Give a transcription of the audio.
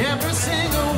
every single